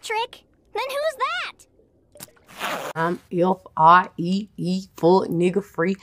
Patrick? Then who's that? I'm F I E E full nigga free.